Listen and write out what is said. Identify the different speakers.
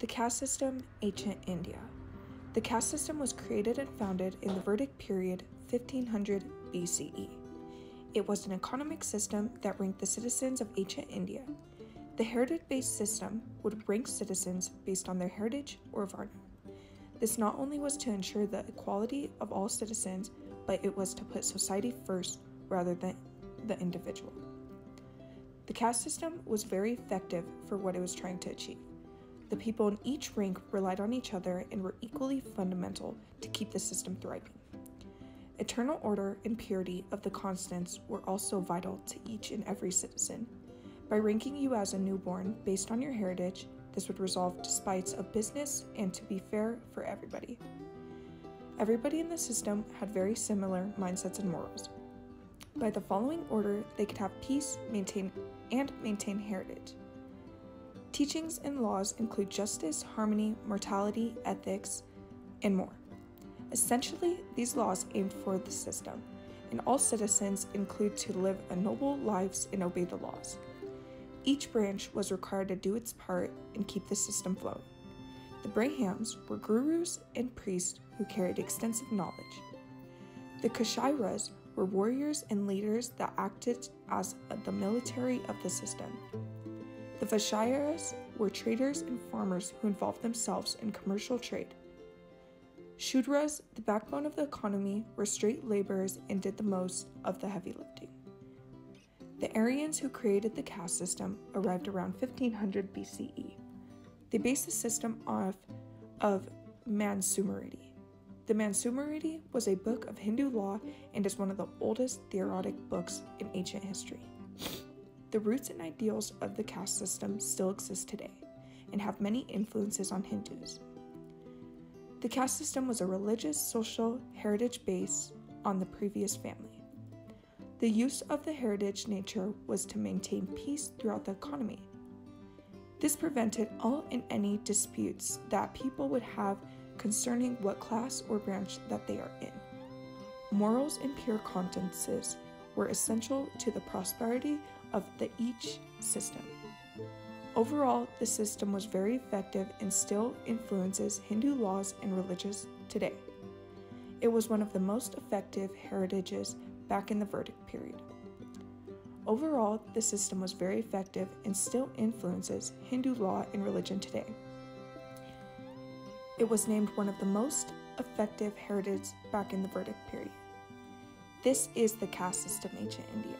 Speaker 1: The caste system, ancient India. The caste system was created and founded in the Vedic period 1500 BCE. It was an economic system that ranked the citizens of ancient India. The heritage based system would rank citizens based on their heritage or varna. This not only was to ensure the equality of all citizens, but it was to put society first rather than the individual. The caste system was very effective for what it was trying to achieve. The people in each rank relied on each other and were equally fundamental to keep the system thriving. Eternal order and purity of the constants were also vital to each and every citizen. By ranking you as a newborn based on your heritage, this would resolve disputes of business and to be fair for everybody. Everybody in the system had very similar mindsets and morals. By the following order, they could have peace, maintain and maintain heritage. Teachings and laws include justice, harmony, mortality, ethics, and more. Essentially, these laws aim for the system, and all citizens include to live a noble lives and obey the laws. Each branch was required to do its part and keep the system flowing. The Brahmins were gurus and priests who carried extensive knowledge. The Kshatriyas were warriors and leaders that acted as the military of the system. The Vaishyas were traders and farmers who involved themselves in commercial trade. Shudras, the backbone of the economy, were straight laborers and did the most of the heavy lifting. The Aryans who created the caste system arrived around 1500 BCE. They based the system off of Manusmriti. The Manusmriti was a book of Hindu law and is one of the oldest theoretic books in ancient history. The roots and ideals of the caste system still exist today and have many influences on Hindus. The caste system was a religious, social, heritage base on the previous family. The use of the heritage nature was to maintain peace throughout the economy. This prevented all and any disputes that people would have concerning what class or branch that they are in. Morals and pure consciences were essential to the prosperity of the each system. Overall, the system was very effective and still influences Hindu laws and religions today. It was one of the most effective heritages back in the Vedic period. Overall, the system was very effective and still influences Hindu law and religion today. It was named one of the most effective heritages back in the Vedic period. This is the caste system ancient India.